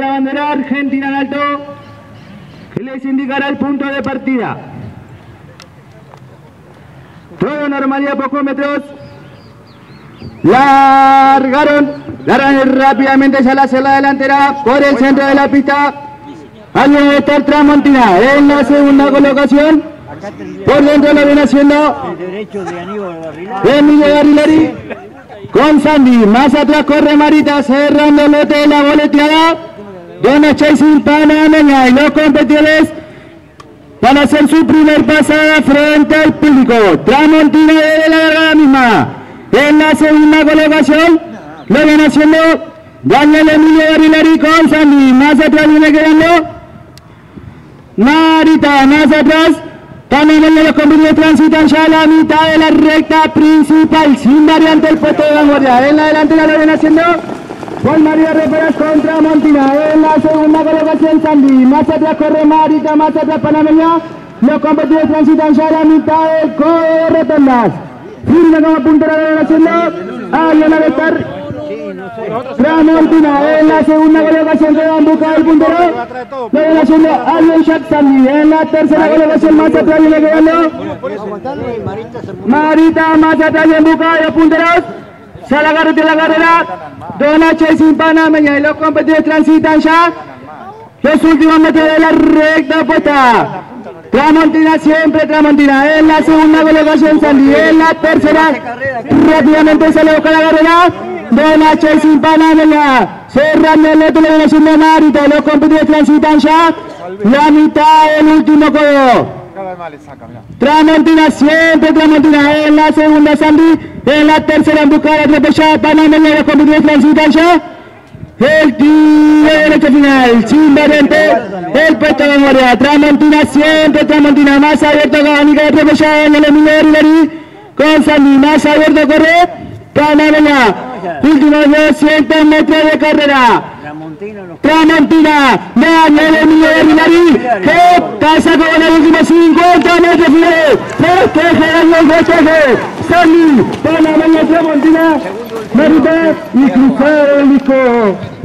la bandera argentina en alto, que les indicará el punto de partida. Todo normalidad, pocos metros. Largaron, largan rápidamente hacia la celda delantera por el centro de la pista. Al estar Tramontina en la segunda colocación. Por dentro lo viene haciendo Emilio Garilari con Sandy. Más atrás corre Marita cerrando el lote de la boleteada. Dona Chasing Panameña y los competidores van a hacer su primer pasada frente al público. Tramontina de la largada misma. En la segunda colocación lo viene haciendo Daniel Emilio Garilari con Sandy. Más atrás viene quedando Marita. Más atrás también los competidores transitan ya la mitad de la recta principal, sin variante el puesto de vanguardia. En la delantera lo viene haciendo Juan Mario Reperas contra Montina. En la segunda colocación Sandy. Más atrás corre Marita, más atrás Panameña. Los competidores transitan ya la mitad del codo de rotondas. Firme como puntera lo viene haciendo. Ariana de estar Tramontina en la segunda colocación que va en busca del puntero. Lo viene haciendo Allen Jackson en la tercera colocación más atrás viene quedando. Marita más atrás en busca de los punteros. Se la carrera la carrera. Donache sin Panameña y los competidores transitan ya. Los últimos metros de la recta puesta. Tramontina siempre Tramontina. En la segunda colocación Sandy. En la tercera rápidamente se le busca la carrera de la Chasing Panameña cerrando el neto le viene haciendo Marita. Los competidores transitan ya. La mitad del último codo. Tramontina siempre Tramontina. En la segunda Sandy en la tercera de atropellada Panameña los competidores transitan ya el tiro final, sin variante, el puesto de memoria, Tramontina siempre, Tramontina más abierto, Cabanica de atropellada en el Emilio con Sandy más abierto, corre, Panameña, últimos 200 metros de carrera, Tramontina, Daniel Emilio Rilari, que pasa con los últimos 50 metros finales, festeje, Sandy, Panameña, Tramontina, Marita y cruzado.